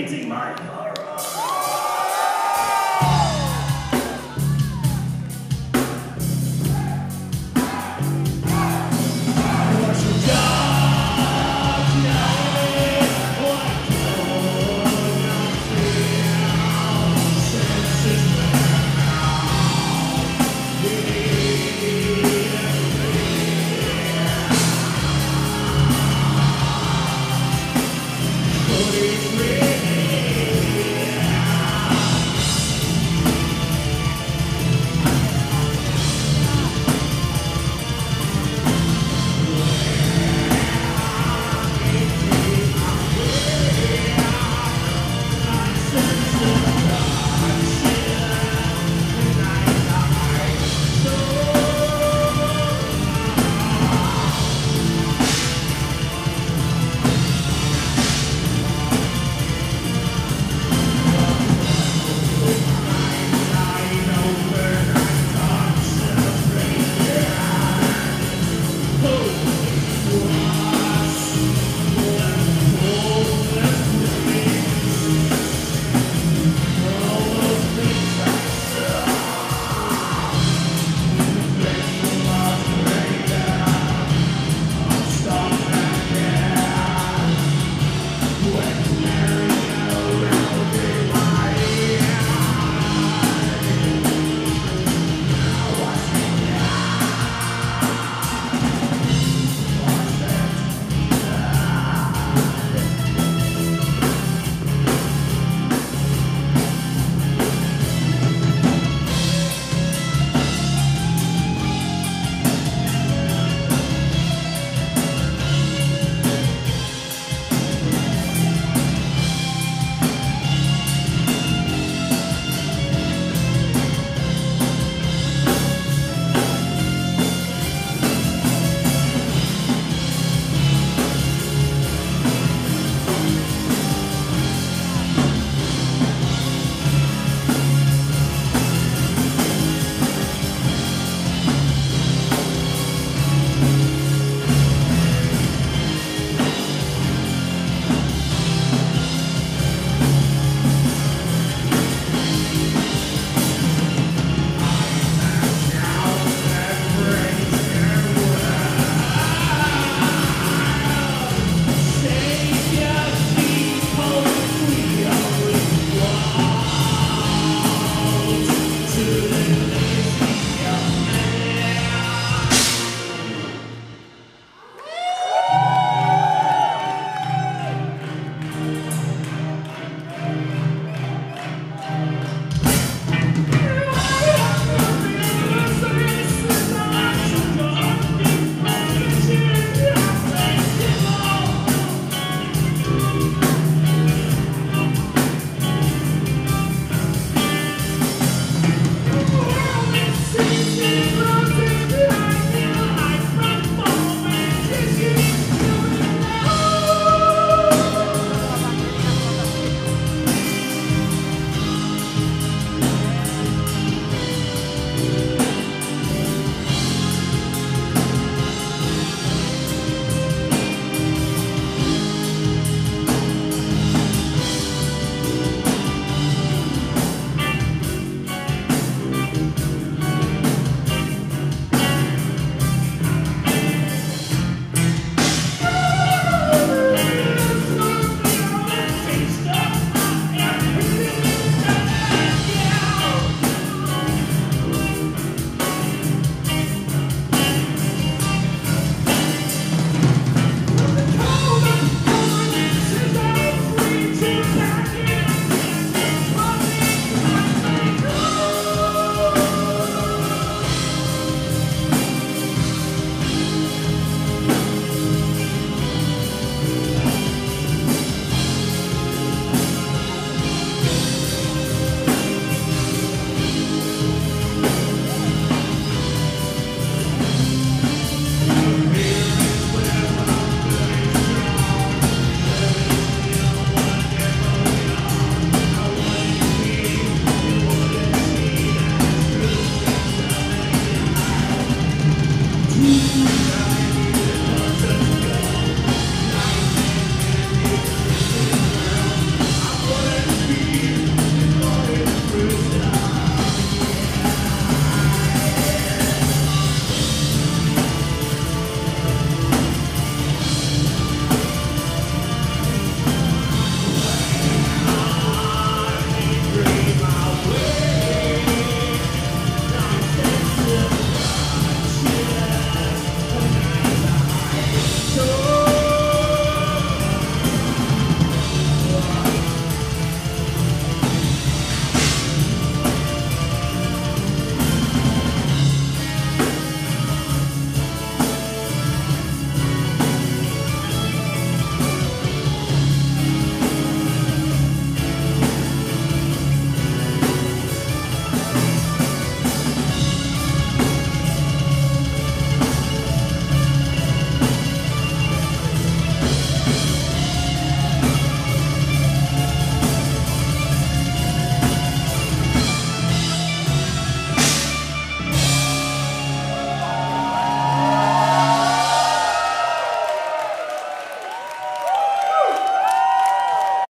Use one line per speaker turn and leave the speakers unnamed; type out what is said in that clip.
painting my horror.